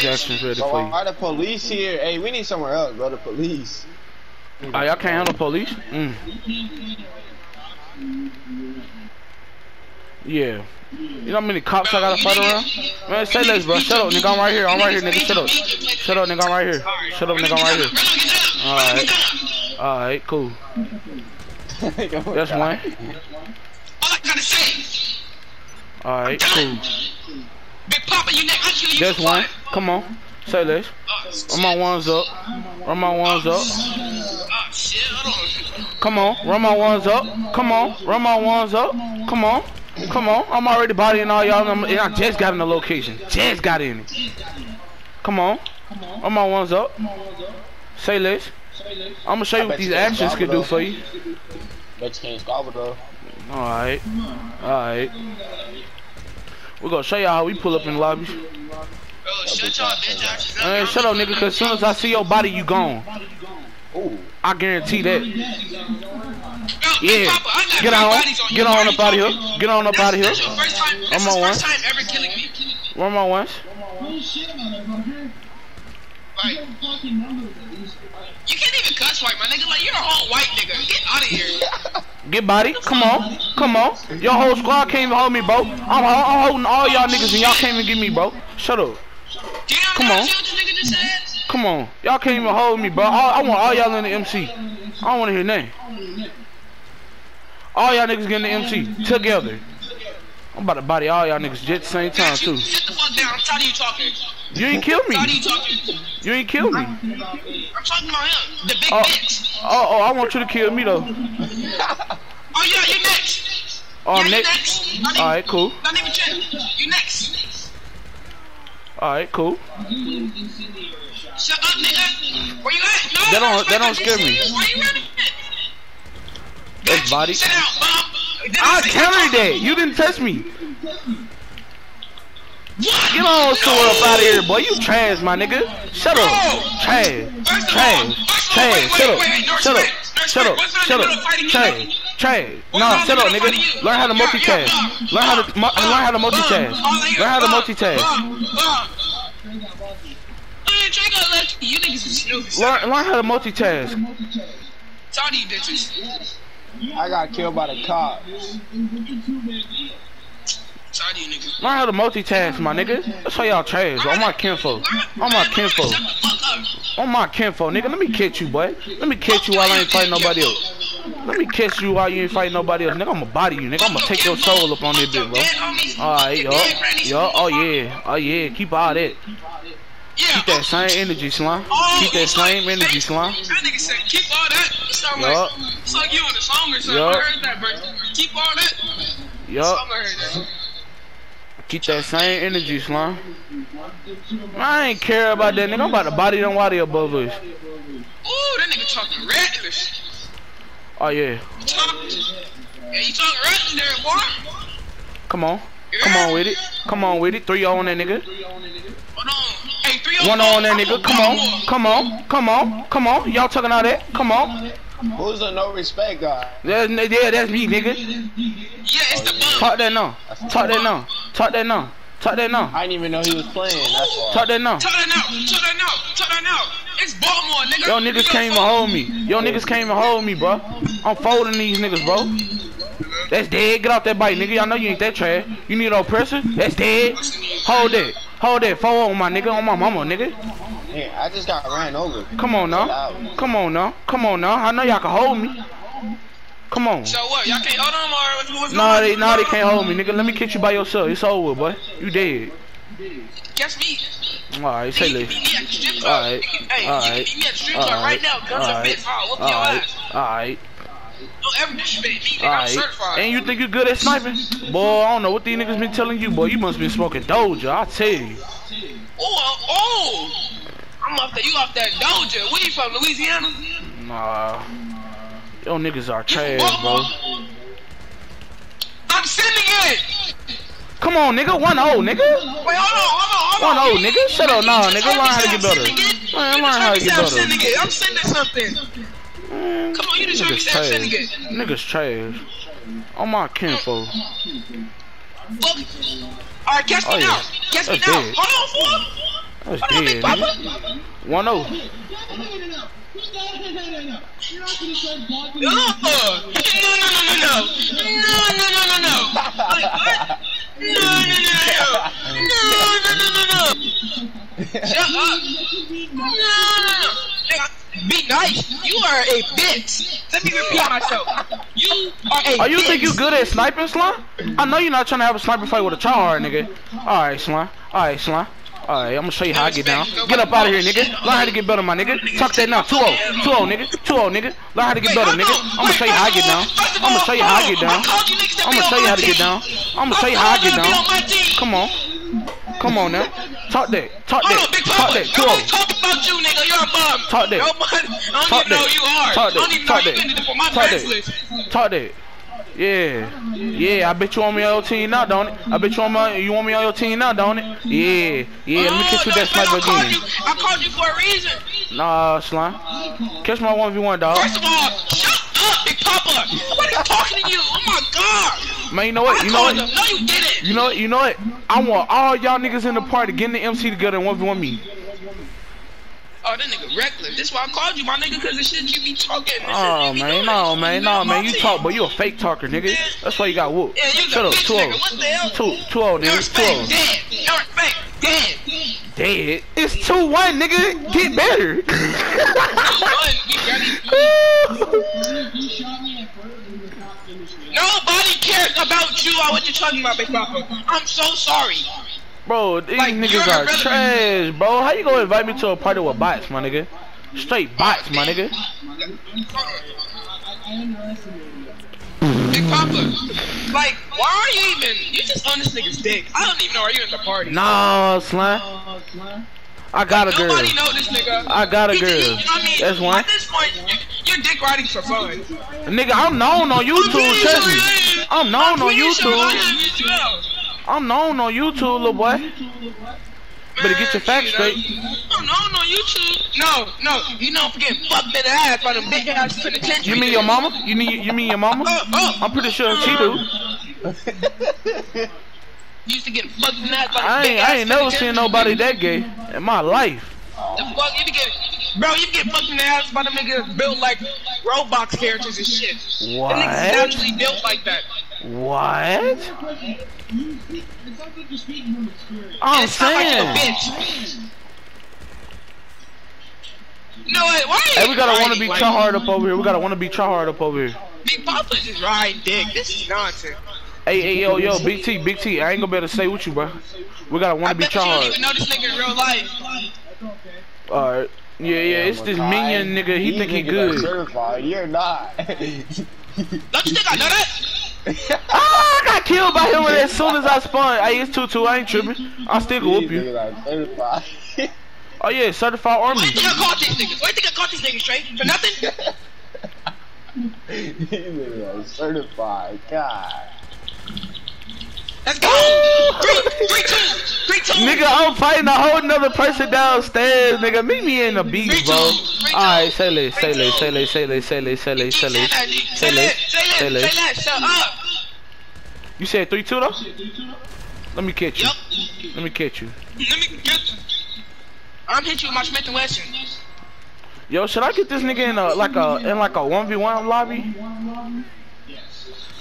these actions ready Bro, for you. why the police here? Hey, we need somewhere else, bro. The police. Oh, y'all can't handle police? Mm. Yeah. You know how many cops I gotta fight around? Man, say less, bro. Shut up, nigga. I'm right here. I'm right here, nigga. Shut up. Shut up, nigga. I'm right here. Shut up, nigga. I'm right here. Alright. Alright, cool. That's one. All I gotta say, Alright, cool. Big Papa, you next. I kill you. That's one. fun. Come on. Say this. Oh, Run my ones up. Run my ones up. oh, shit, hold on. Come on. Run my ones up. Come on. Run my ones up. Come on. Come on. I'm already bodying all y'all. And I just got in the location. Just got in it. Come on. Run my ones up. Say this. I'm gonna show you what these actions can do for you. Bet you can't squabble though. Alright. Alright. We're gonna show y'all how we pull up in lobbies. Bro, shut y'all bitch asses up. Man, shut up, nigga, cause as soon as I see your body, you gone. Ooh. I guarantee that. Bro, Yeah. Papa, I Get on. on. Get on you up out of here. Get on up out of here. That's your first time. This I'm on one. time ever killing me. Run my ones. Like, you can't even cuss white, my nigga. Like, you're a whole white nigga. Get out of here. Get body. Come on. Come on. Your whole squad can't even hold me, bro. I'm, I'm holding all y'all niggas and y'all can't even get me, bro. Shut up. Damn, Come on. see what this nigga just said? Come on. Y'all can't even hold me, bro. All, I want all y'all in the MC. I don't want to hear nothing. All y'all niggas get in the MC together. I'm about to body all y'all niggas at the same time, too. Sit the fuck down. I'm tired of you talking. You ain't kill me. You talking. You ain't kill me. I'm talking about him. The big Oh. bitch. Oh, oh, I want you to kill me, though. Oh, yeah, you next. Oh, yeah, you next. next. Not Alright, cool. Not even chill. You next. Alright, cool. Shut up, nigga. Where you at? No, That don't- that don't scare me. Why you running? That's body. Sit down, Bob. I countered that. You didn't test me. What? Get on somewhere up out of here, boy. You trash, my nigga. Shut up. Trash. Of Trash. all, Trash. wait, Shut up. Shut up. Shut up. Shut up. Trash. Trash. Nah, shut up, nigga. Learn how to multitask. Learn how to learn how to multitask. Bob, all I hear Learn how to multitask. Bob, Bob. I ain't trying to let you. You niggas is snoopy. Learn learn how to multitask. To bitches. I got killed by the cops. Talk to you niggas. Learn how to multitask, my nigga. That's why y'all trash. On my kinfolk. On my kinfolk. Shut the fuck up. On my kinfolk, nigga. Let me catch you, boy. Let me catch you while I ain't fighting nobody else. Let me catch you while you ain't fighting nobody else. Nigga, I'ma body you, nigga. I'ma take your soul up on this bitch, bro. Alright, yo. Yo, oh yeah. Oh yeah. Keep all that. Keep that same energy, Slime. Keep that same energy, Slime. That nigga said, keep all that. It sound Yup. like, it's like you on the song or something. Yup. I heard that, bro. Keep all that. Yup. Song I heard that. Keep that same energy, Slime. I ain't care about that, nigga. I'm about to body them while they above us. Ooh, that nigga talking reckless. Oh yeah. You talk, yeah, you talking reckless there, boy. Come on. Come on with it. Come on with it. 3 on that nigga. Hold on. Hey, One on that nigga. Come on. Come on. Come on. Come on. Y'all talking all that? Come on. Who's the no respect guy? That's, yeah, that's me, nigga. Yeah, it's the bug. Talk that now. Talk that now. Talk that now. Talk that now. I didn't even know he was playing. That's why. Talk that now. Talk that now. Talk that now. Tell that now. It's Baltimore, nigga. Yo, niggas You can't even hold me. Yo, niggas can't even hold me, bro. I'm folding these niggas, bro. That's dead. Get off that bike, nigga. Y'all know you ain't that trash. You need an oppressor? That's dead. Hold that. Hold it, Fold on my nigga. On my mama, nigga. Yeah, I just got ran over. Come on now. Come on now. Come on now. I know y'all can hold me. Come on. So what? Y'all can't hold on or what's, what's No, going they, nah, no, they can't hold me, nigga. Let me catch you by yourself. It's over, boy. You dead. Guess me. Alright, say You can less. me at the strip club. Alright. You can- Alright. can meet me at the strip club right now. Guns and Alright. bits. I'll whoop your Alright. ass. Alright. Ever disrespect me, nigga. I'm certified. And you think you're good at sniping? Boy, I don't know what these niggas been telling you, boy. You must been smoking Doja, I tell you. Oh, oh. I'm off that. You off that Doja. Where you from? Louisiana? Nah. Yo niggas are trash, bro. I'm sending it. Come on, nigga. 1-0, nigga. Wait, hold on, hold on, hold on. 1-0, nigga. Shut up, nah, nigga. Learn how to get better. Learn how to get better. I'm sending it. I'm sending something. Come on, you just niggas trash. Niggas trash. On my kinfo. Fuck. Alright, catch me oh, yeah. now. Catch That's me now. Dead. Hold on, fool. That's dead, nigga. 1-0. No! No, no, no, no, no! No, no, no, no, no! No. No. No, no, no, no! No, no, no, no, no! Shut up! No, no, no! Nigga, Be nice. You are a bitch. Let me repeat myself. You are a Oh, you bitch. think you good at sniping, Slime? I know you're not trying to have a sniper fight with a tryhard, nigga. Alright, Slime. Alright, Slime. Alright, I'm gonna show you how I get down. Get up out of here, nigga. Learn how to get better, my nigga. Talk that now. 2-0. 2-0, nigga. 2-0, nigga. Learn how to get better, nigga. I'm gonna show you how I get down. I'm gonna show you how I get down. I'm gonna show you how to get down. I'm gonna show you how I get down. Come on. Come on now. Talk that. Talk Hold on, that. Big Talk that. Nobody 2-0. talk about you, nigga. You're a bum. Talk that. Nobody. I don't Talk even know that. you are. Talk I don't that. know Talk you that. been to my Talk that. Talk that. Yeah. Yeah, I bet you want me on your team now, don't it? I bet you want me, you want me on your team now, don't it? Yeah. Yeah, let me oh, catch you Oh, no, that sniper I called again. you. I called you for a reason. Nah, slime. Catch my 1v1, dog. First of all, shut Papa. Nobody's talking to you. Oh my God. Man, you know what? I You know what? him. No, you didn't. You know what? You know what? I want all y'all niggas in the party getting the MC together and 1v1 me. Oh, that nigga reckless. This why I called you, my nigga, because the shit you be talking. Oh you be man, doing. no man, no man, you talk, but you a fake talker, nigga. That's why you got whooped. Yeah, you Shut up, bitch 2 nigga. What the hell? 2 2 Your nigga, respect 2 dead. Your respect dead. Dead. It's 2 1, nigga. Get better. We? Nobody cares about you or what you're talking about, Big Papa. I'm so sorry. Bro, these Like, niggas irrelevant. trash, bro. How you gonna invite me to a party with bots, my nigga? Straight bots, my nigga. Papa, like, why are you even? You just on this nigga's dick. I don't even know are you in the party. Nah, slime. I got a girl. Nobody know this nigga. I got a He- he- girl. I mean, That's one. At this point, you- you're dick riding for fun. Nigga, I'm known on YouTube, trust me. I'm known on pretty sure I YouTube. well. I'm known on YouTube, little boy. Better get your facts straight. Oh, no, no, no, YouTube. No, no, you know I'm getting fucked in the ass by them big ass penitentiary. You mean your mama? You need you mean your mama? Oh, oh. I'm pretty sure she do. Used to get fucked in the ass by them I big ain't ass I ain't never seen nobody that gay in my life. The fuck, you get, bro, you get fucked in the ass by the niggas built like Roblox characters and shit. What? niggas naturally built like that. What? I'm It's not like you a saying. No, wait, why are you Hey, we gotta wanna be like, try hard up over here. We gotta wanna be try hard up over here. Big Papa's just riding dick. This is nonsense. Hey, hey, yo, yo, Big T, Big T. I ain't gonna be able to stay with you, bro. We gotta wanna be bet you try don't even know this nigga in real life. Alright. Yeah, yeah, it's this minion nigga. He These think he good. Certified. You're not. Don't you think I know that? Ah, I got killed by him as soon as I spawned. Hey, it's 2-2. I ain't tripping. I still can whoop you. niggas. Oh yeah, certified army. Why you think I caught these niggas? Why you think I caught these niggas straight? For nothing? These are certified. God. Let's go! Three, three, two, three, two. Nigga, I'm fighting a whole nother person downstairs, nigga. Meet me in the beach, bro. two, three, two. Alright, say less, say Three, less, two. say less, say less, say less, say less, say Say less, say Say less, say say say less. that, shut up. You said 3-2 though? Let me catch you. Yup. Let me catch you. Let me get. I'm hit you with my Smith and Wesson. Yo, should I get this nigga in a like a in like a 1v1 lobby?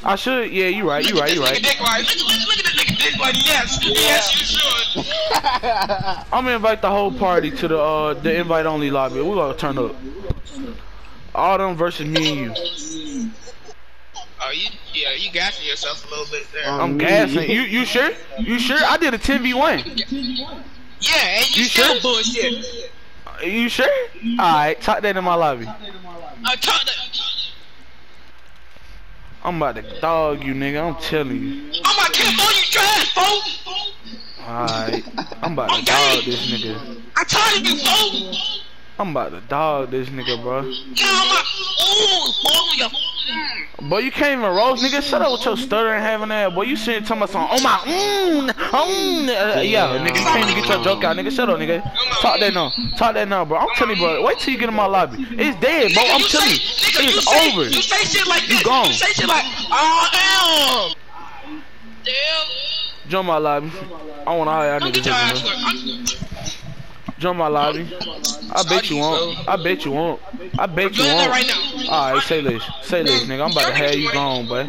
I should. Yeah, you right. You right. You Look at right. nigga dick ride. Look, look, look at this nigga dick ride. Yes, yes, you should. I'm gonna invite the whole party to the uh the invite only lobby. We gonna turn up. All them versus me and you. Oh, you, yeah, you gassing yourself a little bit there. Um, I'm me. gassing. You you sure? You sure? I did a 10v1. yeah, and you, You still sure? bullshit. You sure? Alright, talk that in my lobby. I told that. I'm about to dog you, nigga. I'm telling you. Oh my god, boy, you trash, fool. Alright. I'm about to dog this nigga. I told you, fool. I'm about to dog this nigga, bro. Get on my. Ooh, boy. Boy, you can't even roast, nigga. Shut up with your stuttering having that. Boy, you sitting talking about some, oh my, mmm, mm, uh, yeah, nigga, you can't even get your joke out, nigga. Shut up, nigga. Talk that now. Talk that now, bro. I'm telling you, bro. Wait till you get in my lobby. It's dead, bro. I'm telling you. It's over. You say shit like this. gone. You say shit like, oh, damn. Damn. Join my lobby. I want all y'all niggas get your in ass Join my lobby. I bet you won't. I bet you won't. I bet you won't. right. Alright, say this. Say this, nigga. I'm about to have you gone, boy.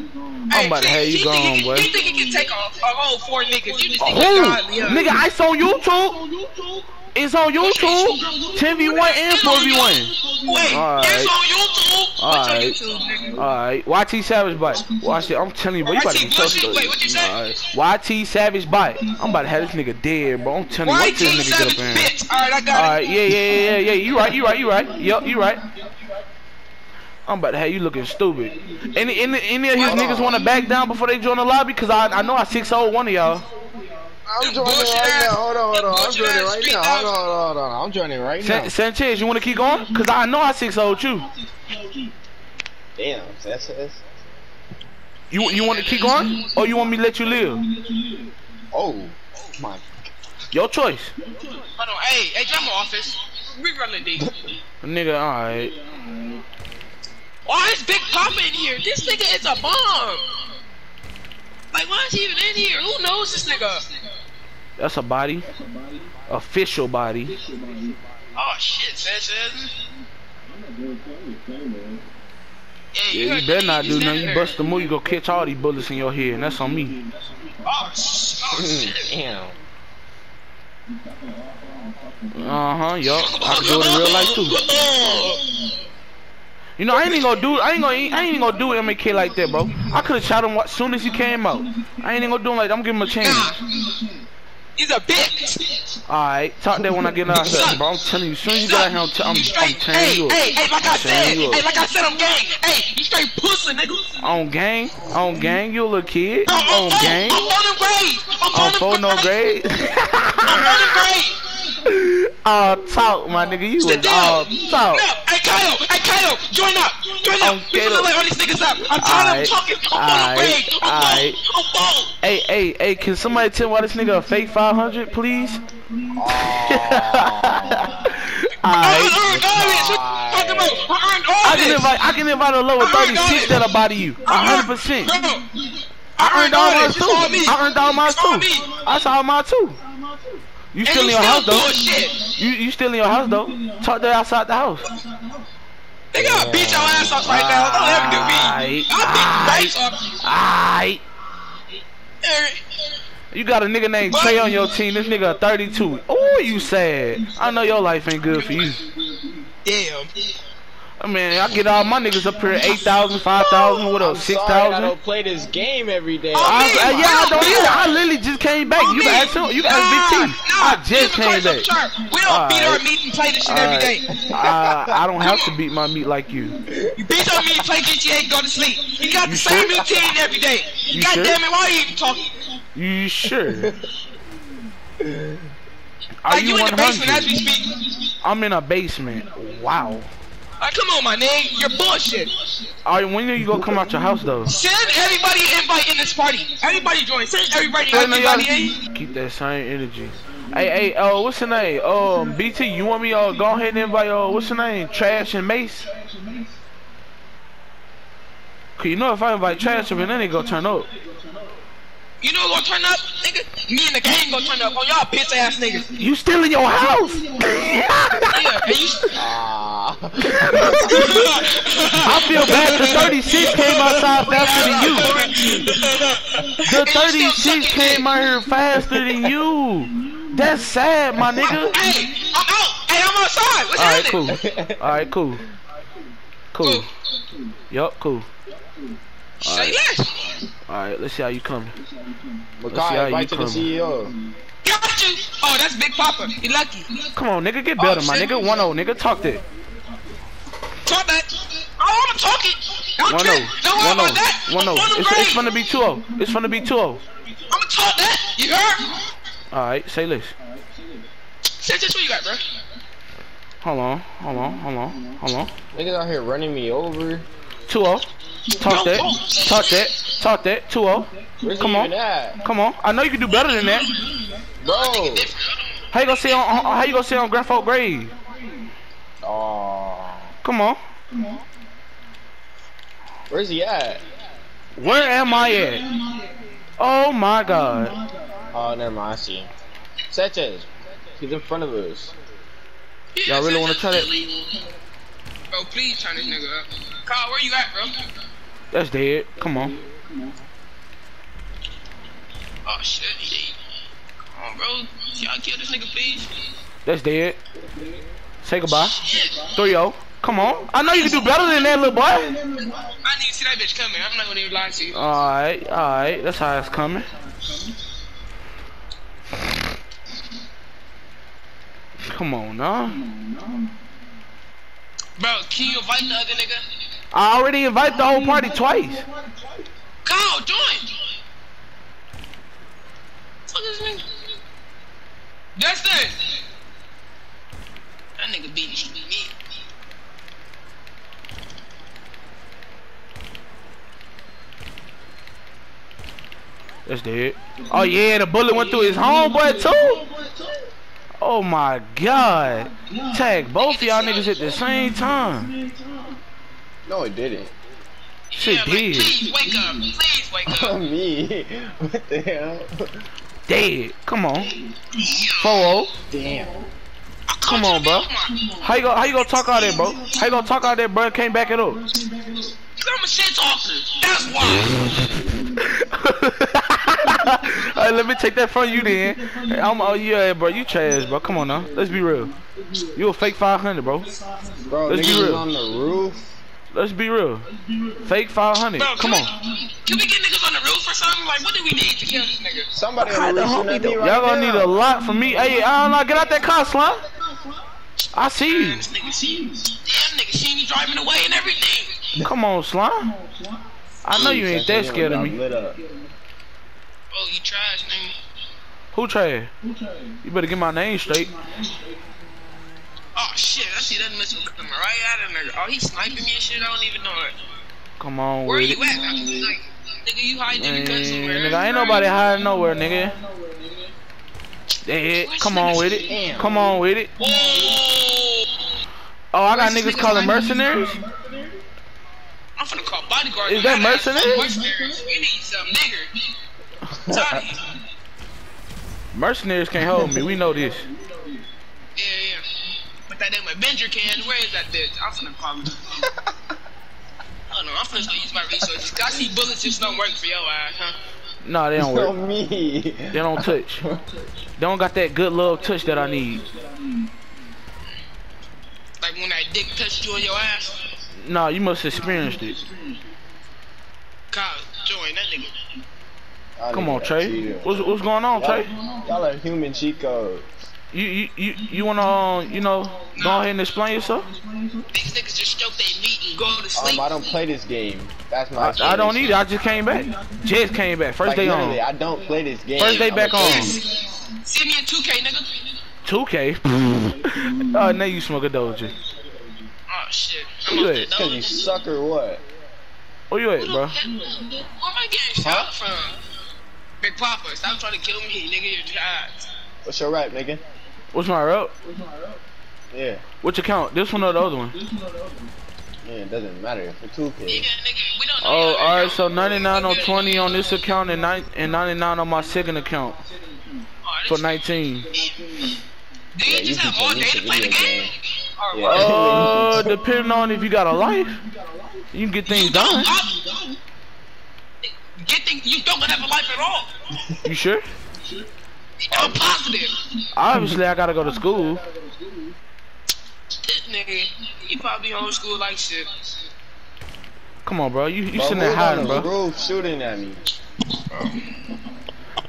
I'm about to have you gone, boy. He think he can take a, whole four niggas. You just think Who? he godly, yeah. Nigga, it's on YouTube. It's on YouTube. 10v1 and 4v1. Wait, Alright. it's on YouTube. What's Alright. on YouTube, nigga? Alright, YT Savage bite. Watch it. I'm telling you, bro. You about to be so what you- stuck. wait, what you say? Alright. YT Savage bite. I'm about to have this nigga dead, bro. I'm telling you, YT watch this nigga get Savage up in here. bitch. All right, I got All right. yeah, yeah, yeah, yeah, yeah. You right, you right, you right. Yup, you right. I'm about to have you looking stupid. Any, any, any of his niggas want to back down before they join the lobby? Cause I, I know I 6 one of y'all. I'm joining bullshit right ass- now. Hold on, hold on. I'm bullshit joining right now. Hold on, hold on, hold on. I'm joining right now. San- Sanchez, you want to keep going? Cause I know I 6 old you. Damn, that's that's. You, you want to keep going, or you want me to let you live? Oh, oh my. Your choice. Hold on, hey, hey, jump office. We running D. Nigga, alright. Why is Big Papa in here? This nigga is a bomb. Like, why is he even in here? Who knows this nigga? That's a body. Official body. Oh shit, Sanchez. Yeah, you you better not do nothing. You bust the move, you go catch all these bullets in your head, and that's on me. Oh, oh shit. Damn. Uh huh, yup. I can do it in real life too. You know, I ain't even gonna do. I ain't gonna. I ain't even gonna do MK like that, bro. I could have shot him as soon as he came out. I ain't even gonna do him like that. I'm giving him a chance. He's a bitch. Alright, talk that when I get out here, bro. I'm telling you, as soon as you get out here, I'm, I'm, I'm hey, you up. hey, hey, like I said, hey, like I said, I'm gang. Hey, you straight pussy, nigga. On gang, on gang, you a little kid. I'm, I'm, On gang, I'm on the grade. I'm on on the no grade. grade. I'm on the grade. All talk, my nigga. You was all No, talk. hey Kyle, hey Kyle, join up, join up. We gonna let all these niggas up. I'm tired of talking. I'm on the I'm. Hey, hey, hey, can somebody tell why this nigga a fake 500, please? I earned all this. What you talking? I earned all I can invite I can invite a lower I earned all 36 that'll body you. Hundred percent. I earned all mine too. It's all me. I earned all mine all too. I saw mine too. You still in your house though. You you still in your house though. Talk that outside the house. They gotta beat your ass off right now. Don't ever do me. I'll beat you right off. Aight. You got a nigga named Trey on your team. This nigga 32. Oh, you sad. I know your life ain't good for you. Damn. I mean, I get all my niggas up here 8,000, 5,000, what I'm else, sorry I 6,000? don't play this game every day. Oh, I, me? I, yeah, I don't either. I literally just came back. You can ask him. You can ask Big T. I just came back. We don't beat our meat and play this shit every day. Alright. I, I don't have to beat my meat like you. You beat our meat, play GTA, go to sleep. You got the You same sure? routine every day. You God sure? damn it, why are you even talking? You sure? Are Like you, you in the basement as we speak. I'm in a basement. Wow. Like, come on, my nigga, you're bullshit. Alright, when are you gonna come out your house though? Send everybody invite in this party. Everybody join. Send everybody no, everybody in. Keep that same energy. Hey, hey, oh, what's your name? Um, BT, you want me, uh, go ahead and invite, uh, what's your name? Trash and Mace? Cause you know if I invite Trash up, and then they gonna turn up. You know what's gonna turn up, nigga? Me and the gang gonna turn up on y'all bitch ass niggas. You still in your house? Yeah, and you. Ah. I feel bad. The 36 came outside faster than you. The 36 came out here faster than you. That's sad, my nigga. Hey, I'm out. Hey, I'm outside. What's Alright, happening? cool. Alright, cool. Cool. Yup, cool. Say less. Alright, let's see how you coming. see how Makai, you invite to the. CEO. Got you. Oh, that's Big Papa. You lucky. Come on, nigga, get better, Oh, my nigga. 1 0, nigga, talk that. Talk that. I wanna talk it. Don't 1 0. Don't worry 1 about that. 1 0. I'm on the It's, it's grade. finna be 2 0. It's finna be 2 0. I'ma talk that. You heard? Alright, say this. Say this what you got, bro. Hold on, hold on, hold on, hold on. Niggas out here running me over. 2 0. Talk that. Talk that. Talk that. 2 0. Come on. at? Come on. I know you can do better than that. Bro. How you gonna say on, how you gonna say on Grand Folk grave? Oh. Come on. Where's he at? Where am I at? Oh my god. Oh, never mind. I see him. Sanchez. He's in front of us. Y'all really wanna try that? Bro, please turn this nigga up. Kyle, where you at, bro? That's dead. Come on. Oh shit, he Come on, bro. Y'all kill this nigga, please. That's dead. Say goodbye. Shit. 3-0. Come on. I know you can do better than that, little boy. I need to see that bitch coming. I'm not gonna even lie to you. Alright, alright. That's how it's coming. Come on, nah. Bro, can you invite the other nigga? I already invited the whole party twice. Kyle, join. Fuck this nigga. Dustin. That nigga beat me. me. That's dead. Oh yeah, the bullet went through his homeboy too. Oh my god. Tag both of y'all niggas at the same time. No, it didn't. Shit yeah, but did. please wake up. Please wake up. Me? What the hell? Dead. Come on. 4 Damn. Come on, bro. to be on my- How you go? How you gonna talk out there, bro? How you gonna talk out there, bro? Can't back it up. Cause I'm a shit talker. That's why. Alright, let me take that from you then. I'm, oh yeah, bro, you trash, bro. Come on now, let's be real. You a fake 500, bro. Bro, Let's be real. on the roof. Let's be real. Fake 500. Bro, Come on. We, can we get niggas on the roof or something? Like, what do we need to kill this nigga? Somebody on the roof shooting right Y'all gonna now. need a lot from me. Hey, I don't know. Get out that car, slime. I see you. This nigga see Damn, nigga see me driving away and everything. Come on, slime. I know you ain't that scared of me. Lit up. Oh, you trash, nigga. Who trash? You better get my name straight. Oh shit, I see that missile coming right at him. nigga. Oh, he sniping me and shit. I don't even know it. Come on Where with you it. at? I'm like, nigga, you hiding in the cut somewhere. nigga, ain't nobody hiding nowhere, nigga. Dead. Come on with it. Damn. Come on with it. Whoa! Oh, I got niggas calling mercenaries. I'm finna call bodyguard. Is that I mercenaries? mercenaries. We need some nigger. Tired. Mercenaries can't hold me. We know this. Yeah, yeah. But that damn Avenger can, where is that bitch? I'm finna call him. Oh no, I'm finna start using my resources. 'Cause I see bullets just don't work for your ass, huh? Nah, they don't work. Me. They don't touch. They don't got that good love touch that I need. Like when that dick touched you on your ass. Nah, you must have experienced it. Kyle, join that nigga. Y'all Come on, Trey. What's what's going on, Trey? y'all are human cheat codes. You you you you wanna um, you know go ahead and explain yourself? These niggas just stroke their meat and go to sleep. Um, I don't play this game. That's my. I, I don't explanation. either. I just came back. Just came back. First Like, day literally, on. I don't play this game. First day I'm back on. See me in 2K, nigga. 2K. oh, now you smoke a doja. Oh shit. Where you at? Cause you nose. suck or what? Where you at, bro? Where am I getting shot from? Big Papa, stop trying to kill me, nigga. You're trash. What's your rap, nigga? What's my rap? What's my rap? Yeah. Which account? This one or the other one? Yeah, it doesn't matter. For two Yeah, kids. nigga, we don't know. Oh, alright. So 99 on 20 on this account and nine and 99 on my second account Oh, for 19. Do you Yeah, just you have can all play day to play the game? game. Or Yeah. Uh, depending on if you got a life, you can get things You don't done. Have- Get things, you don't have a life at all. You sure? I'm positive. Obviously, I gotta go to school. This nigga, you probably homeschool like shit. Come on, bro. You you Bro, sitting there who's hiding, the bro. shooting at me.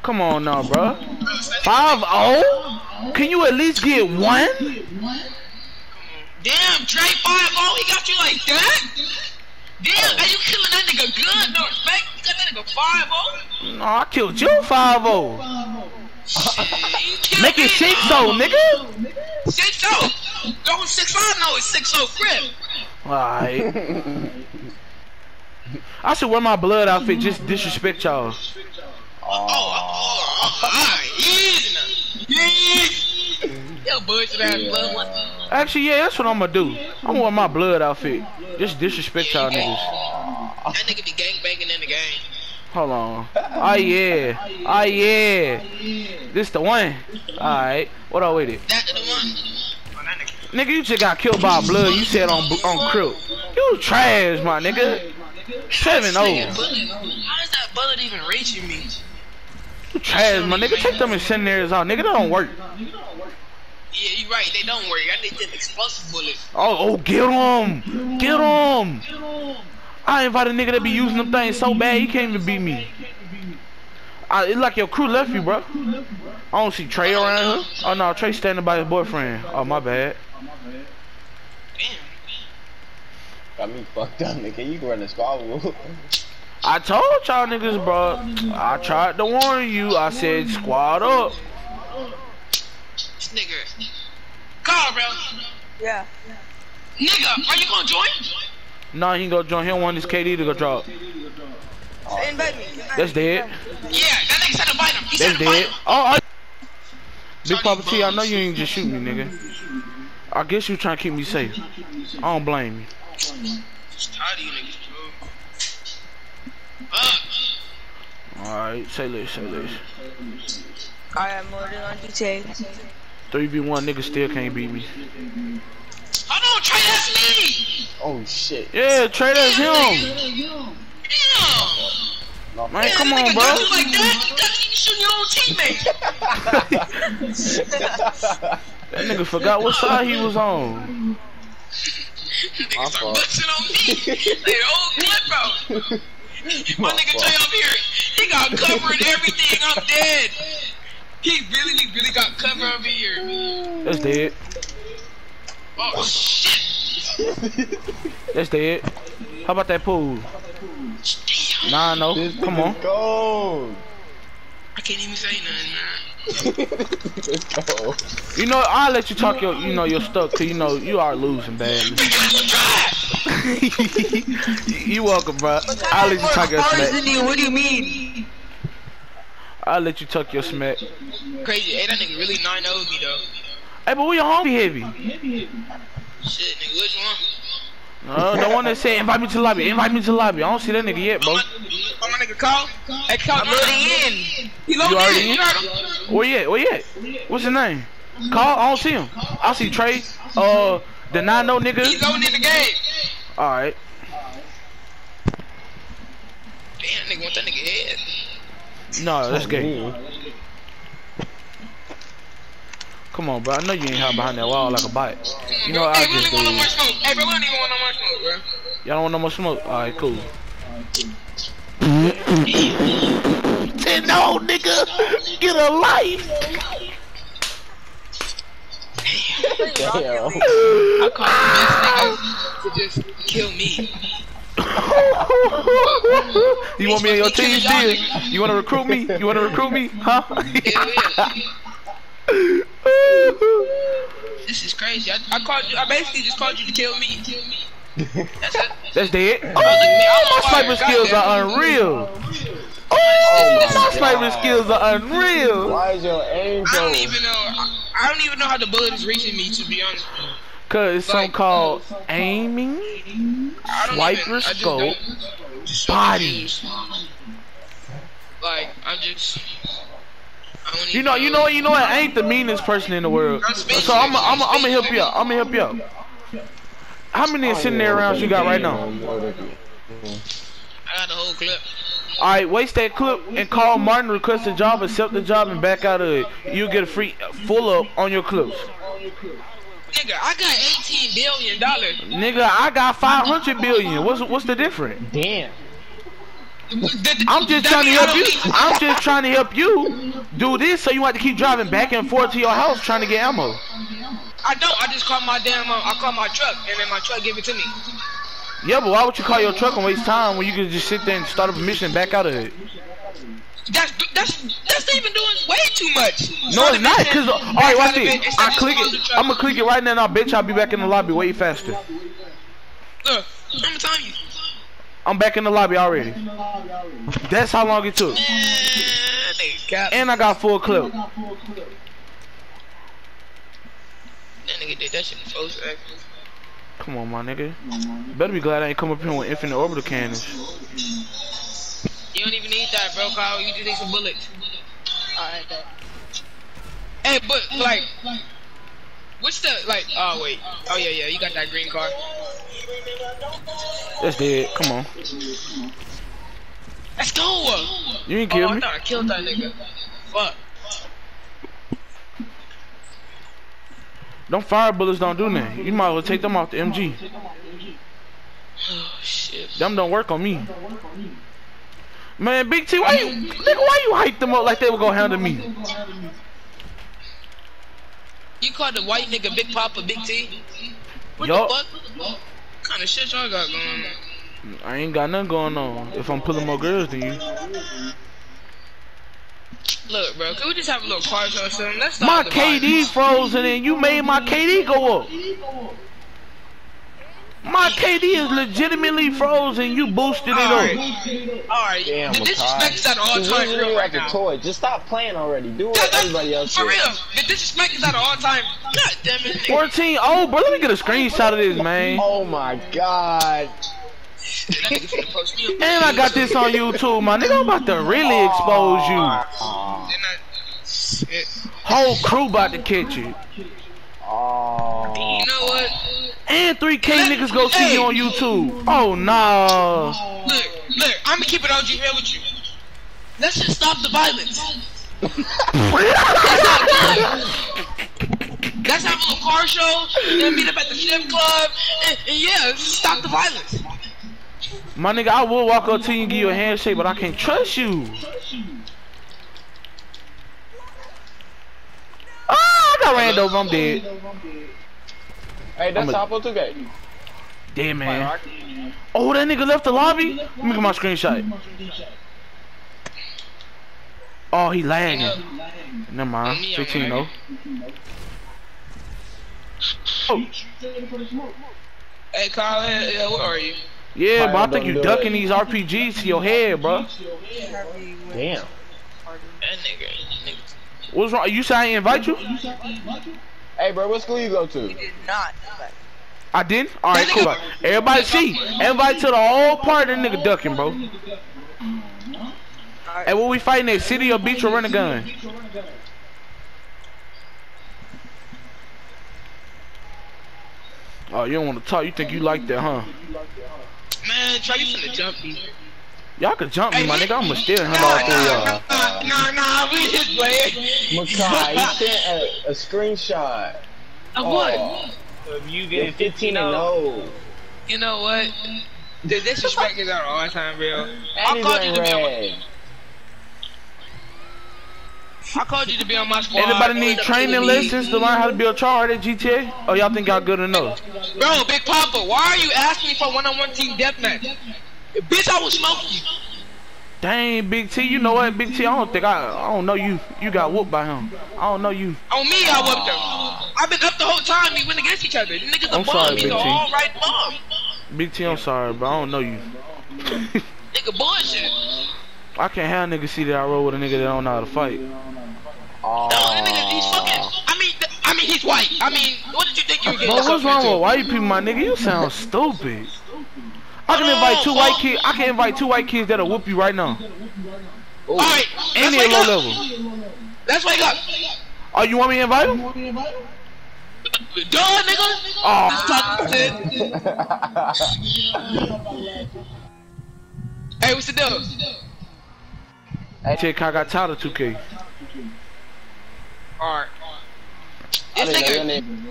Come on now, bro. Five oh? Can you at least get one? Damn, Trey 5 he got you like that? Damn, are you killing that nigga good? No respect. You got that nigga 5 No, I killed you five oh. Shit, Make it six oh, nigga. 6 0. Go with 6 5 no, it's 6 0 crib. Alright. I should wear my blood outfit just disrespect y'all. Oh, oh, oh, alright, easy now. Easy. Yo, bullshit ass blood one. Actually, yeah, that's what I'm gonna do. I'm gonna wear my blood outfit. Just disrespect y'all niggas. That nigga be gang banging in the game. Hold on. Oh yeah. Oh yeah. This the one. Alright. What I with it? That the one. Oh, nigga. You just got killed by blood. You said on on Crip. You trash, my nigga. Seven oh. How is that bullet even reaching me? You trash, my nigga. Take them incendiaries out, nigga. That don't work. Yeah, you right. They don't work. I need them explosive bullets. Oh, oh, get him, get him. I invite a nigga that be using them things so bad he can't even beat me. I, it's like your crew left you, bro. I don't see Trey around here. Oh no, Trey standing by his boyfriend. Oh my bad. Damn. Got me fucked up, nigga. You can run the squabble. I told y'all niggas, bro. I tried to warn you. I said squad up. This nigga. Call, bro. Yeah. Nigga, are you gonna join? Nah, he ain't gonna join. He don't want his KD to go drop. Invite me. That's dead. Yeah, that nigga said invite him. He That's said invite dead. him. Oh, oh. I Big Papa T, I know you ain't just shoot me, nigga. I guess you trying to keep me safe. I don't blame you. Just tired of you niggas, bro. Alright, say this, say this. I am more than on GTA. 3v1 nigga still can't beat me. hold on, Trey, that's me. oh shit. Yeah, Trey, that's him. Damn. No, Man, Damn, come on, bro. like that? You got you shoot your own teammate. That nigga forgot what side he was on. Niggas My fault. busting on me. They old clip out. My My nigga fault. Trey up here, he got covered everything. I'm dead. He really, he really got cover over here. That's dead. Oh shit. That's dead. How about that pool? Damn. Nah, no. This Come on. Gold. I can't even say nothing, man. You know, I'll let you talk your, you know, your stuff, cause you know you are losing badly. you welcome, bro. I'll let you talk your Bars smack. What do you mean? I'll let you talk your smack. Crazy. Hey, that nigga really 9 0 me though. Hey, but we your homie heavy. Shit, nigga, which one? No, the one that said invite me to the lobby. Invite me to the lobby. I don't see that nigga yet, bro. Oh, my, my nigga call? Hey, call. I'm loading in. He You already in. in? You heard him? Where you at? Where you at? What's his name? Call. I don't see him. I see Trey. Uh, the nine no nigga. He's loading in the game. All right. Damn, nigga want that nigga head. No, that's gay. Come on, bro. I know you ain't hide behind that wall like a bite. You know what hey, I we don't just even want no more did. smoke. Hey, bro, we don't even want no more smoke, bro. Y'all don't want no more smoke? All right, cool. Said no, nigga. Get a life. Damn. I call him this nigga to just kill me. You want me on your team still? You want to recruit me? You want to recruit me? Huh? This is crazy. I, I called you. I basically just called you to kill me. That's it. That's dead. Oh, Oh, my sniper fire. skills are Goddamn. unreal. Oh, Oh my my sniper skills are unreal. Why is your aim I don't even know. I, I don't even know how the bullet is reaching me. To be honest, Cause it's something Like- called aiming, I don't Swiper even, I just scope, don't- just so body. Like I'm just. You know, you know, you know, what? I ain't the meanest person in the world. So I'm, I'm, I'm gonna help you out. I'm gonna help you out. How many incendiary rounds you got right now? I got the whole clip. All right, waste that clip and call Martin, request a job, accept the job, and back out of it. You'll get a free full up on your clips. Nigga, I got 18 billion dollars. Nigga, I got 500 billion. What's what's the difference? Damn. I'm just trying to help you. I'm just trying to help you do this so you have to keep driving back and forth to your house trying to get ammo. I don't. I just call my damn. Uh, I call my truck, and then my truck give it to me. Yeah, but why would you call your truck and waste time when you could just sit there and start up a mission and back out of it? That's that's that's even doing way too much. No, it's not. Cause uh, all right, watch this. I click it. I'm gonna click it right now, and I bet you I'll be back in the lobby way faster. Look, I'm telling you. I'm back in the lobby already. That's how long it took. Man. And I got full clip. That nigga did that shit in four seconds. Come on, my nigga. Better be glad I ain't come up here with infinite orbital cannons. You don't even need that, bro, Kyle. You just need some bullets. Alright, bet. Hey, but like, What's the like? Oh wait. Oh yeah, yeah. You got that green car. That's dead. Come on. Let's go. You ain't Oh, kill I me. thought I killed that nigga. Fuck. Don't fire bullets don't do nothing. You might as well take them off the MG. Oh shit. Them don't work on me. Man, Big T, why you, nigga, why you hype them up like they were gonna handle me? You called the white nigga Big Papa Big T? What Yup. the fuck? What kind of shit y'all got going on? I ain't got nothing going on. If I'm pulling more girls than you, Look, bro, can we just have a little car show or something? Let's my KD frozen and you made my KD go up. My KD is legitimately frozen. You boosted it Alright. up. Alright, Damn, the Makai. disrespect is at all-time literally real right like a now. toy. Just stop playing already. Do That- what that- everybody else For does. real, the disrespect is at an all-time. God damn it. 14. Oh, bro, let me get a screenshot of this, man. Oh my god. That nigga finna post me up. And I got this on YouTube, my nigga. I'm about to really expose you. Aw. Then I- Shit. Whole crew about to catch you. Aw. You know what? And 3K niggas go see you on YouTube. Oh, no. Look, look, I'm gonna keep it OG here with you. Let's just stop the violence. Let's have a little car show, then meet up at the strip club, and, and yeah, just stop the violence. My nigga, I will walk up to you and give you a handshake, but I can't trust you. Ah, I got ran over. I'm dead. Hey, that's I'm a- Oppo 2K. Dead man. Oh, that nigga left the lobby? Let me get my screenshot. Oh, he lagging. Never mind. 15 though. Oh. oh, Hey, Kyle, yeah, where are you? yeah, but I think you don't ducking it. these RPGs to your head, bro. Damn. That nigga, nigga. What's wrong? You say I ain't invite you? Hey, bro, what school you go to? He did not. But I didn't? Alright, cool. Everybody see. Everybody to the whole party, that nigga ducking, bro. Hey, what we fighting at? City or beach or run a gun? Oh, you don't want to talk. You think you like that, huh? Man, try you finna jump me. Y'all could jump me, my nigga. I'ma steal him all through y'all. Nah, nah, nah, we just playing. Makai, he sent a, a screenshot. Of what? Oh, Of you you're 15 and 0. You know what? The disrespect is our all time real. I he's called you to be on my. I called you to be on my squad. Anybody need training lessons to learn how to build char at GTA? Oh, y'all think y'all good enough? Bro, Big Papa, why are you asking me for one-on-one team deathmatch? Bitch, I smoke you. Dang, Big T, you know what, Big T? I don't think I, I don't know you. You got whooped by him. I don't know you. On me, I whooped him. I've been up the whole time. We went against each other. The niggas I'm a sorry, bum. He's Big an T. all right bum. Big T, I'm sorry, but I don't know you. Nigga bullshit. I can't have niggas see that I roll with a nigga that don't know how to fight. Oh. No, that nigga, he's fucking. I mean, I mean, he's white. I mean, what did you think you were getting what's wrong with white people, my nigga? You sound stupid. I can invite two white oh. kids. I can invite two white kids that'll whoop you right now. All right, And let's they wake low up. level. Let's wake up. Oh, you want me to invite them? Duh, nigga. Oh, Talk shit. Hey, what's the deal? Hey, Check, I got tired of 2K. Alright. I This didn't know nigga. name.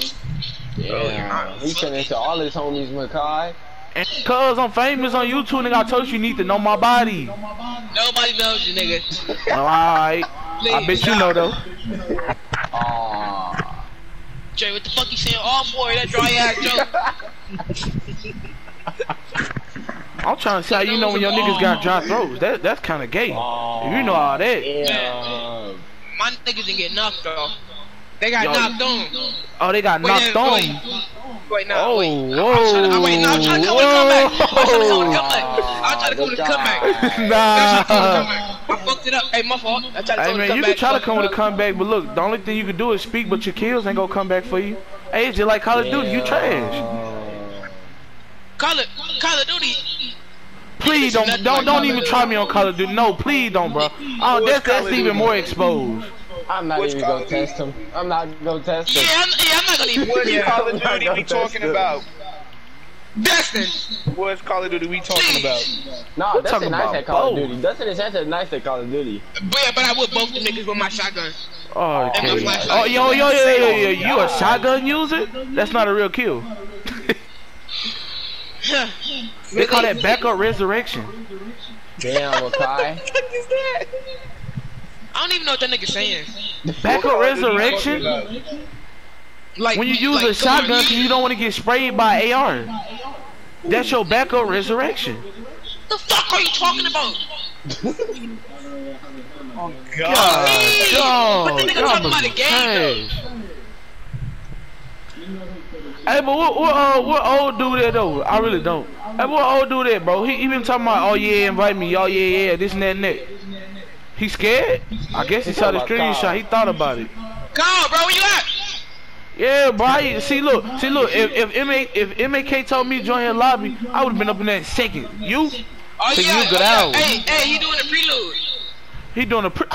Damn. Oh, he turned into all his homies, Makai. And cause I'm famous on YouTube, nigga, I told you you need to know my body. Nobody knows you, nigga. Alright. I bet you know though. Aww. Jay, what the fuck you saying? All for that dry ass joke. I'm trying to see how you know when your niggas got dry throats. That that's kind of gay. If you know all that. Damn. My niggas didn't get knocked off. They got Yo. knocked on. Oh, they got Wait, knocked yeah, on. Wait, wait now, Oh, wait. I'm trying to, I'm wait, no, I'm trying to come with a comeback. I'm trying to come with a comeback. I'm trying to come with a comeback. I'm trying to come with ah, Nah. I fucked it up. Hey, my fault. I tried to Hey come with a man, you can try to come with a comeback, but look, the only thing you can do is speak, but your kills ain't gonna come back for you. Hey, it's just like Call of Duty, you trash. Call it, Call of Duty. Please don't, don't, don't even try me on Call of Duty. No, please don't, bro. Oh, that's that's even more exposed. I'm not Which even gonna Duty? test him. I'm not gonna test Yeah, him. I'm, yeah, I'm not gonna even. What Yeah. Call of I'm not Duty we talking test it. about? Destin. What Call of Duty we talking about? Nah, We're that's talking nice at Call of both. Duty. Dustin is actually nice at Call of Duty. But yeah, but I would both the niggas with my shotgun. Oh, okay. oh, yo, yo, yo, yo, yo, you a shotgun user? That's not a real kill. They call that backup resurrection. Damn, Makai. I don't even know what that nigga saying. Backup of resurrection? Like When you use like, a shotgun, on, you don't want to get sprayed by AR. That's your backup resurrection. What the fuck are you talking about? God. God, But dog, the nigga talking about be a game. Hey, but what what uh, what old dude that though? I really don't. Hey, what old dude that, bro? He, he been talking about, oh yeah, invite me, oh yeah, yeah, this and that and that. He scared? I guess he He saw the talking about screenshot. He thought about it. Go, bro, where you at? Yeah, bro. I, see, look, see, look. If if MA, if MAK told me to join his lobby, I would have been up in that second. You? Oh So yeah, you oh, good oh, yeah. out. Hey, hey, he doing a prelude. He doing a. Pre-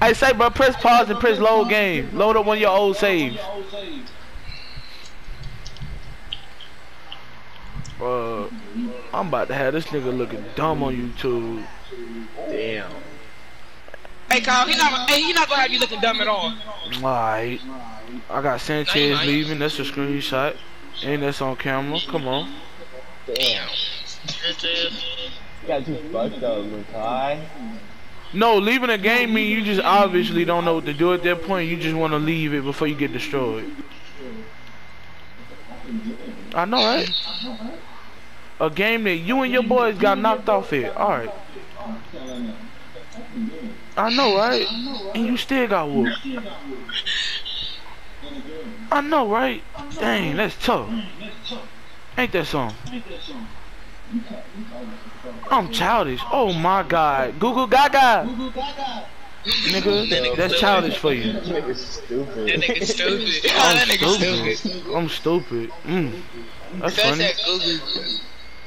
I say, bro, press pause and press load game. Load up one of your old saves. Uh, I'm about to have this nigga looking dumb on YouTube. Damn. Hey, Kyle, he not, hey, he not gonna have you looking dumb at all. Alright. I got Sanchez Nice. leaving. That's a screenshot. And that's on camera. Come on. Damn. You got too fucked up, Makai. No, leaving a game mean you just obviously don't know what to do at that point. You just want to leave it before you get destroyed. I know, right? A game that you and your boys got knocked off it. Alright. I know, right? And you still got whooped. I know, right? Dang, that's tough. Ain't that something? I'm childish. Oh my god. Google Gaga. Nigga, that's childish for you. That nigga's stupid. That nigga stupid. I'm stupid. stupid. I'm stupid. Mm. That's funny.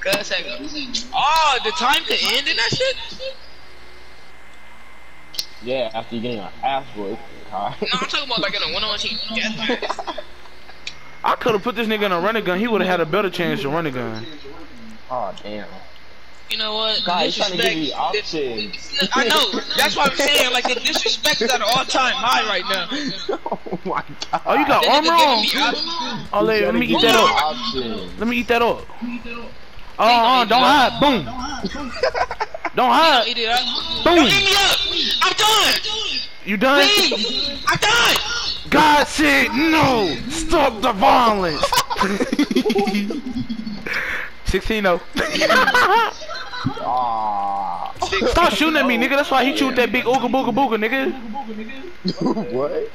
That Google. Cuz that Google. Oh, the time to end in that shit? Yeah, after you getting your ass whooped. Makai. No, I'm talking about like in a one-on-one team. Yeah. I could have put this nigga in a running gun. He would have had a better chance to run a gun. Oh damn. You know what? God, he's trying to give you options. I know. That's what I'm saying. Like the disrespect is at an all-time high right now. oh my god. Oh, you got That nigga armor on? giving me options. Oh, let, let me eat that up. Let me eat that up. Oh, uh, don't hide. Boom. Don't hide. Eat it up. Boom. Don't eat me up. I'm done. You done? Please. I'm done. God said no. Stop the violence. 16 0. Ah. Stop shooting at me, nigga. That's why he shoot that big ooga booga booga, nigga. what?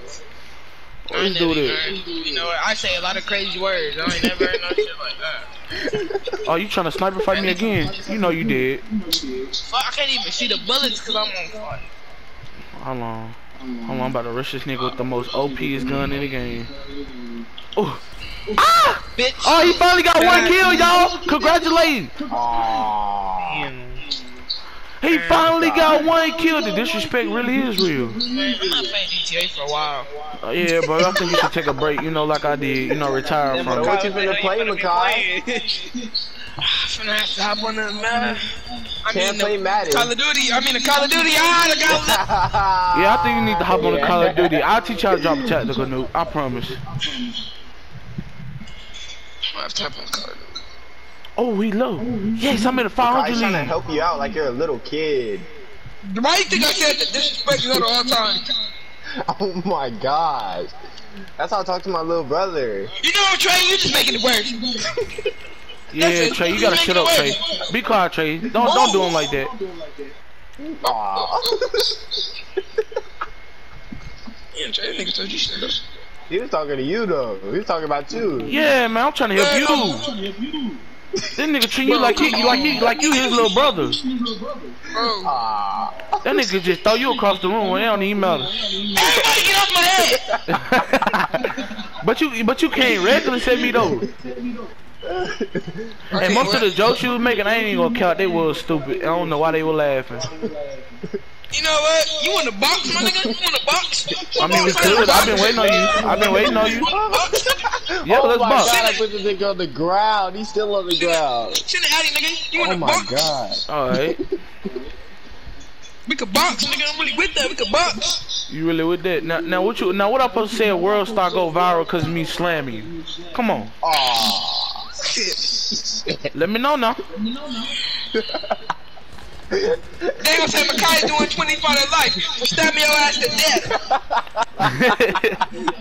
I Let's do this. You know what? I say a lot of crazy words. I ain't never heard no shit like that. Oh, you trying to sniper fight me again? You know you did. Fuck, I can't even see the bullets because I'm on fire. Hold on. Hold on, I'm about to rush this nigga with the most OPest gun in the game. Oh, Bitch. oh, he finally got one kill, y'all. Congratulations. Ah. He finally got one kill. The disrespect really is real. Man, I'm not playing GTA for a while. Oh, yeah, bro. I think you should take a break. You know, like I did. You know, retire from What it. you finna play, Makai? I'm finna have to hop on the man. I Can't mean, play the Madden. Call of Duty. I mean, the Call of Duty. Ah, the Call of Duty. Yeah, I think you need to hop on the Call of Duty. I'll teach you how to drop a tactical nuke. I promise. I have to hop on Call of Duty. Oh, he low. Yes, I'm in the Makai 500 trying to help you out like you're a little kid. Why you think I said that disrespect is at all time? Oh my gosh. That's how I talk to my little brother. You know what, Trey? You're just making it worse. Yeah, That's. Trey, you gotta shut up, Trey. Be quiet, Trey. Don't don't do him like that. Aw. Yeah, Trey, nigga told you shut up. he was talking to you though. He was talking about you. Yeah, man, I'm trying to help you. This nigga treat you like he like he like you his little brother. Bro. Ah. That nigga just throw you across the room. It don't even matter. Everybody get off my head! but you but you can't regularly set me though. And most of the jokes you was making, I ain't even gonna count. They were stupid. I don't know why they were laughing. You know what? You want to box, my nigga? You want to box? I mean, we could. I've been waiting on you. I've been waiting on you. Yeah, oh let's my box. god, I put the nigga on the ground. He's still on the ground. Send it out, nigga. You want Oh my box? god. All right. We could box, nigga. I'm really with that. We could box. You really with that? Now, now what you? Now what I supposed to say? A world star go viral because me slamming you? Come on. Aw. Let me know now. They gonna say Makai doing 25 to life. For stabbing your ass to death.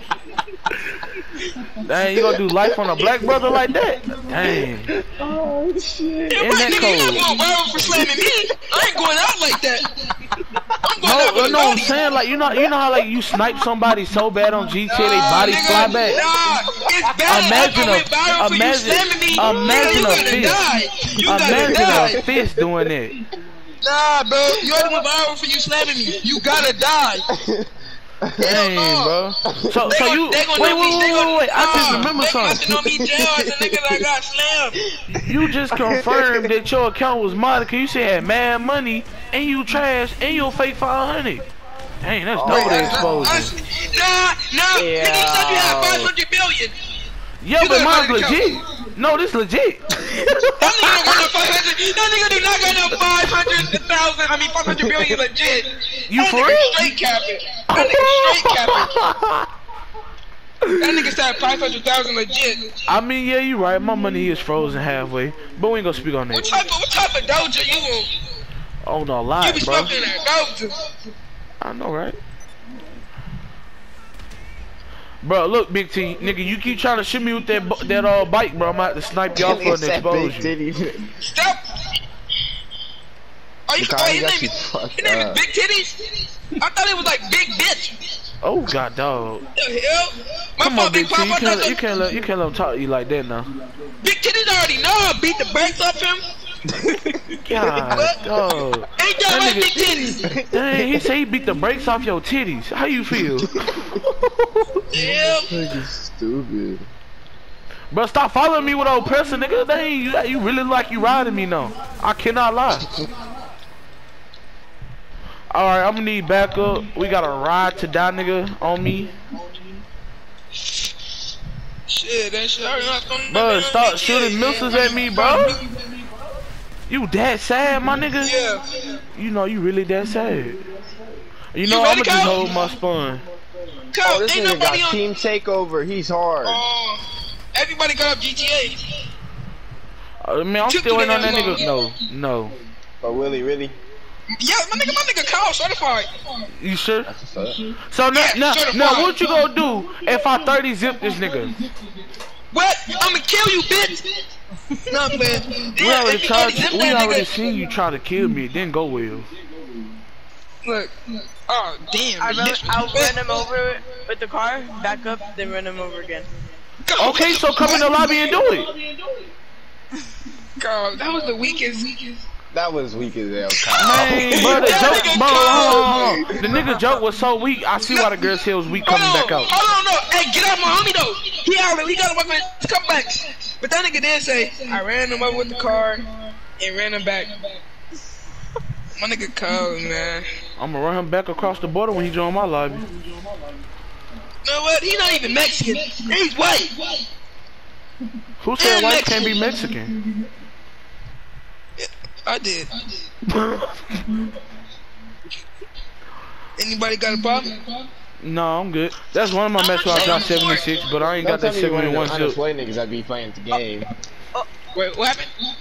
Dang, you gonna do life on a black brother like that? Dang. Oh shit. Yeah, that nigga, you code. not going viral for slamming me. I ain't going out like that. I'm going out No, with no, a I'm saying like you know, you know how like you snipe somebody so bad on GTA, they body nigga, fly back. Nah, it's bad. Imagine I a- viral for you slamming me. imagine nigga, a you gotta fist. You Imagine die. a fist doing that. Nah, bro. You already went viral for you slamming me. You gotta die. Dang, bro. So, They so gon- you they wait, gon' wait, know wait, me- they wait, gon- wait. I just nah, remember they gon' have to know something. me jail as a nigga that got slammed. You just confirmed that your account was modded. Cause you said had mad money and you trash and you fake 500. Dang, that's Oh, double yeah. exposure. Nah, nah. Nigga, you said you had Yeah. 500 billion. Yeah, You but got mine's money to legit. No, this legit. That nigga don't got no 500. That nigga do not got no 500,000. I mean 500 billion legit. You that for nigga real? straight capping. That nigga straight capping. That nigga said 500,000 legit. I mean, yeah, you right. My money is frozen halfway, but we ain't gonna speak on that. What type of what type of doja you on? Oh no, You lie, be bro. smoking that doja. I know, right? Bro, look, Big T, nigga, you keep trying to shoot me with that bu- that uh bike, bro. I'm about to snipe you off for It's an that exposure. Stop. Are you? Because Oh, his name you is fucked his name is. Big Titties. I thought it was like Big Bitch. Oh god, dog. What The hell? My Come on, Big T, you can't thought you can't let you can't let him talk to you like that now. Big Titties already know I beat the brakes off him. God, dog. Ain't that That right, nigga- Big Titties? Dang, he say he beat the brakes off your titties. How you feel? Yeah. Nigga stupid. Bro, stop following me with old person, nigga. Dang, you, you really like you riding me now. I cannot lie. Alright, I'm gonna need backup. We got a ride to die, nigga, on me. Shit, that shit already not coming. Bro, stop shooting missiles at me, bro. You that sad, my nigga? Yeah. You know you really that sad. You know You I'ma just hold my spawn. Kyle, Oh, this ain't nigga nobody got on. team takeover. He's hard. Oh, everybody got up GTA. I uh, mean, I'm Took still in on that that nigga. No, no. But Willie, really? Yeah, my nigga, my nigga Kyle certified. You sure? That's what's up. So now, Yeah, now, now, what you gonna do if I 30 zip this nigga? What? I'ma kill you, bitch. no, I'm playing. We already tried. We already nigga- seen you try to kill me. It didn't go well. Look. Oh damn. I the run, bitch- I'll run him over with the car, back up, then run him over again. Go, Okay, so come in the lobby and do it. Girl, that was the weakest. weakest. That was weak as hell, Man, bro, the joke, bro, hold on, hold on. The nigga joke was so weak. I see why the girls said it was weak coming on, back out. hold on, no. Hey, get out my homie though. He out. He got to work on his comebacks. But that nigga did say I ran him over with the car and ran him back. My nigga cold, man. I'm gonna run him back across the border when he join my lobby. You know what? He's not even Mexican. He's white. Who said And white can't be Mexican. Mexican? I did. I did. Anybody got a problem? No, I'm good. That's one of my matches where I dropped 76, but I ain't got Don't that tell me you one 71 of them zip. unemployed niggas that be playing the game. Oh, wait, what happened?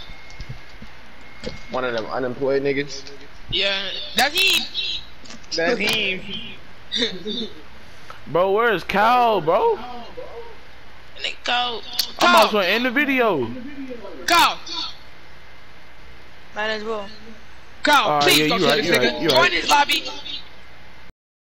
One of them unemployed niggas. Yeah, that's him. That's him. Bro, where is Cal, bro? Nigga, go. I'm also Go. in the video. Go. Might as well. Go. Alright, Please yeah, don't you kill right, this you nigga. right, you Join right. this lobby.